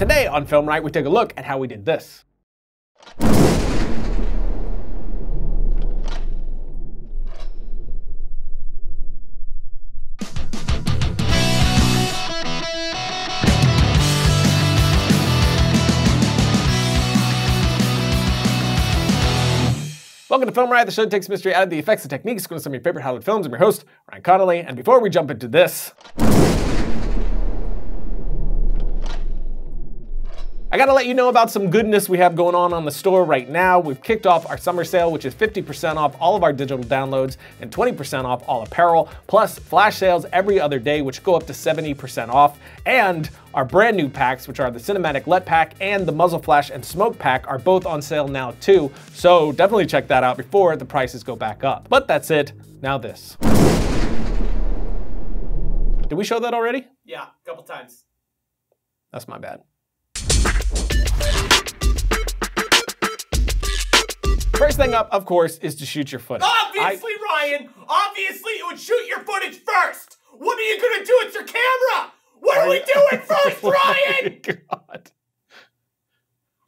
Today on Film Riot, we take a look at how we did this. Welcome to Film Riot, the show that takes mystery out of the effects and techniques, going to some of your favorite Hollywood films. I'm your host, Ryan Connolly, and before we jump into this, I gotta let you know about some goodness we have going on on the store right now. We've kicked off our summer sale, which is 50% off all of our digital downloads and 20% off all apparel, plus flash sales every other day, which go up to 70% off. And our brand new packs, which are the Cinematic LUT pack and the Muzzle Flash and Smoke pack, are both on sale now too. So definitely check that out before the prices go back up. But that's it. Now this. Did we show that already? Yeah, a couple times. That's my bad. First thing up, of course, is to shoot your footage. Obviously, I... Ryan, obviously you would shoot your footage first. What are you gonna do? It's your camera. What are, are we doing first, oh Ryan? God.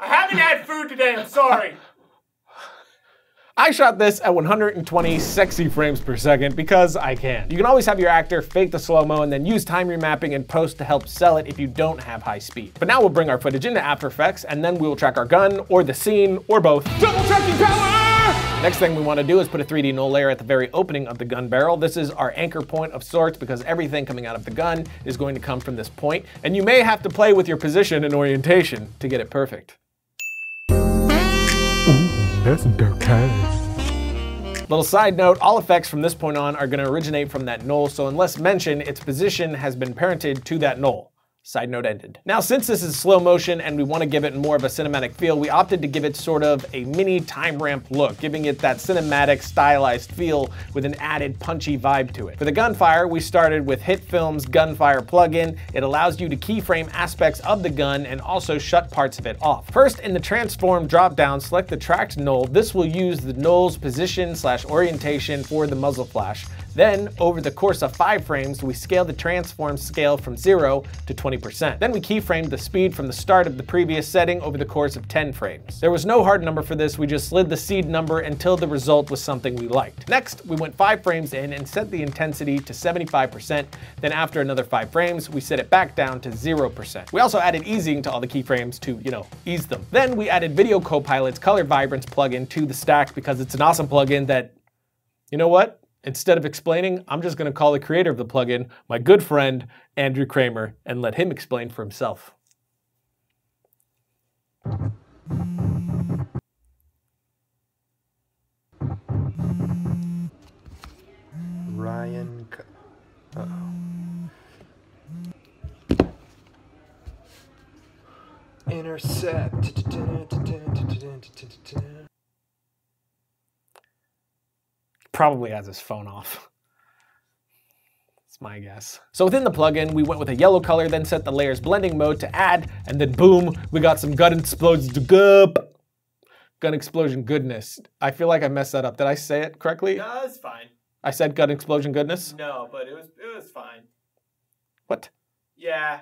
I haven't had food today. I'm sorry. I shot this at 120 sexy frames per second because I can. You can always have your actor fake the slow-mo and then use time remapping in post to help sell it if you don't have high speed. But now we'll bring our footage into After Effects and then we will track our gun or the scene or both. Double tracking power! Next thing we want to do is put a 3D null layer at the very opening of the gun barrel. This is our anchor point of sorts because everything coming out of the gun is going to come from this point, and you may have to play with your position and orientation to get it perfect. That's dark Little side note, all effects from this point on are going to originate from that null, so unless mentioned, its position has been parented to that null. Side note ended. Now, since this is slow motion and we want to give it more of a cinematic feel, we opted to give it sort of a mini time ramp look, giving it that cinematic, stylized feel with an added punchy vibe to it. For the gunfire, we started with HitFilm's Gunfire plugin. It allows you to keyframe aspects of the gun and also shut parts of it off. First, in the transform dropdown, select the tracked null. This will use the null's position slash orientation for the muzzle flash. Then, over the course of five frames, we scale the transform scale from zero to 20%. Then we keyframed the speed from the start of the previous setting over the course of 10 frames. There was no hard number for this, we just slid the seed number until the result was something we liked. Next, we went five frames in and set the intensity to 75%. Then after another five frames, we set it back down to 0%. We also added easing to all the keyframes to, you know, ease them. Then we added Video Copilot's Color Vibrance plugin to the stack because it's an awesome plugin that, you know what? Instead of explaining, I'm just going to call the creator of the plugin my good friend, Andrew Kramer, and let him explain for himself. Ryan. Uh oh. Intercept. Probably has his phone off. That's my guess. So within the plugin, we went with a yellow color, then set the layers blending mode to add, and then boom, we got some gun explosions to go. Gun explosion goodness. I feel like I messed that up. Did I say it correctly? No, it's fine. I said gun explosion goodness? No, but it was it was fine. What? Yeah,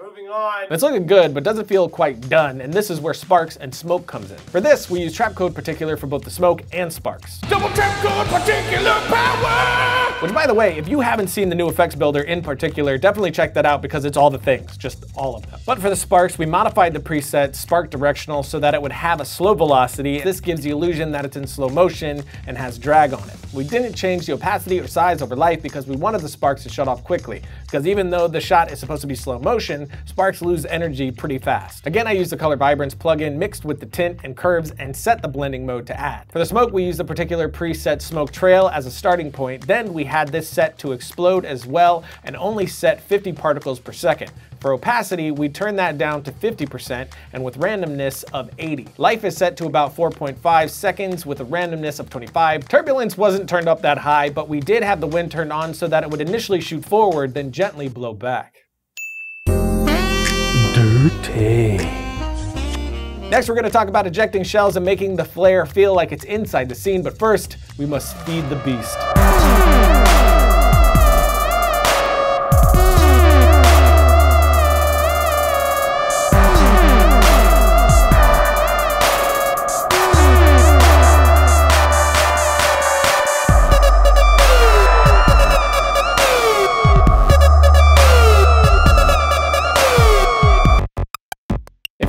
Moving on. It's looking good, but doesn't feel quite done, and this is where sparks and smoke comes in. For this, we use Trapcode Particular for both the smoke and sparks. Double Trapcode Particular power! Which by the way, if you haven't seen the new effects builder in particular, definitely check that out because it's all the things, just all of them. But for the sparks, we modified the preset spark directional so that it would have a slow velocity. This gives the illusion that it's in slow motion and has drag on it. We didn't change the opacity or size over life because we wanted the sparks to shut off quickly. Because even though the shot is supposed to be slow motion, sparks lose energy pretty fast. Again, I used the color vibrance plugin mixed with the tint and curves and set the blending mode to add. For the smoke, we used the particular preset smoke trail as a starting point. Then we had this set to explode as well and only set 50 particles per second. For opacity, we turn that down to 50% and with randomness of 80. Life is set to about 4.5 seconds with a randomness of 25. Turbulence wasn't turned up that high, but we did have the wind turned on so that it would initially shoot forward, then gently blow back. Dirty. Next, we're going to talk about ejecting shells and making the flare feel like it's inside the scene, but first, we must feed the beast.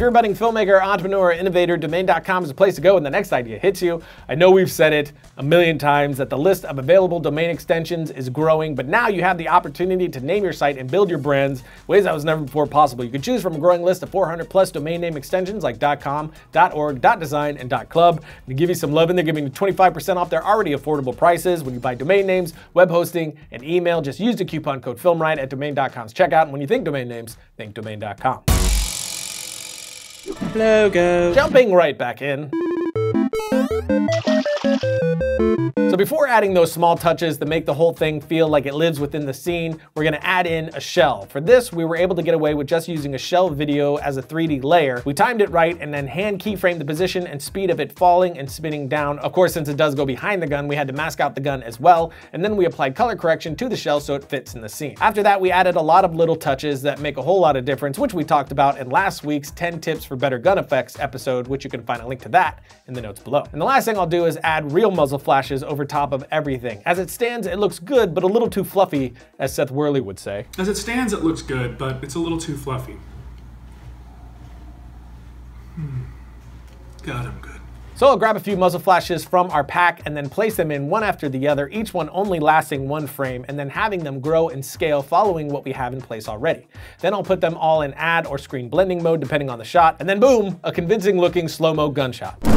You're a budding filmmaker, entrepreneur, innovator, domain.com is the place to go when the next idea hits you. I know we've said it a million times that the list of available domain extensions is growing, but now you have the opportunity to name your site and build your brands ways that was never before possible. You can choose from a growing list of 400 plus domain name extensions like .com, .org, .design, and .club. To give you some love, and they're giving you 25% off their already affordable prices when you buy domain names, web hosting, and email. Just use the coupon code FilmRiot at domain.com's checkout. And when you think domain names, think domain.com. Logo. Jumping right back in. So before adding those small touches that make the whole thing feel like it lives within the scene, we're gonna add in a shell. For this, we were able to get away with just using a shell video as a 3D layer. We timed it right and then hand keyframed the position and speed of it falling and spinning down. Of course, since it does go behind the gun, we had to mask out the gun as well, and then we applied color correction to the shell so it fits in the scene. After that, we added a lot of little touches that make a whole lot of difference, which we talked about in last week's 10 tips for better gun effects episode, which you can find a link to that in the notes below. And the last thing I'll do is add real muzzle flashes over top of everything. As it stands, it looks good, but a little too fluffy, as Seth Worley would say. As it stands, it looks good, but it's a little too fluffy. Hmm. God, I'm good. So I'll grab a few muzzle flashes from our pack and then place them in one after the other, each one only lasting one frame, and then having them grow and scale following what we have in place already. Then I'll put them all in add or screen blending mode depending on the shot, and then boom, a convincing looking slow-mo gunshot.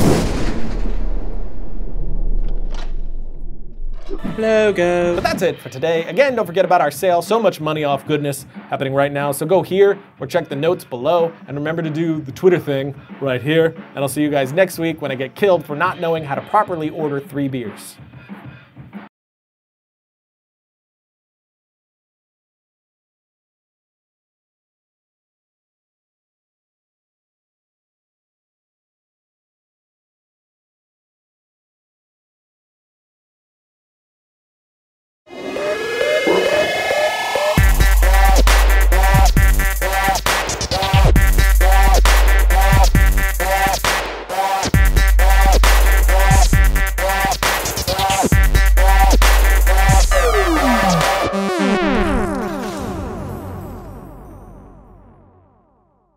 Logo. But that's it for today. Again, don't forget about our sale. So much money off goodness happening right now. So go here or check the notes below. And remember to do the Twitter thing right here. And I'll see you guys next week when I get killed for not knowing how to properly order three beers.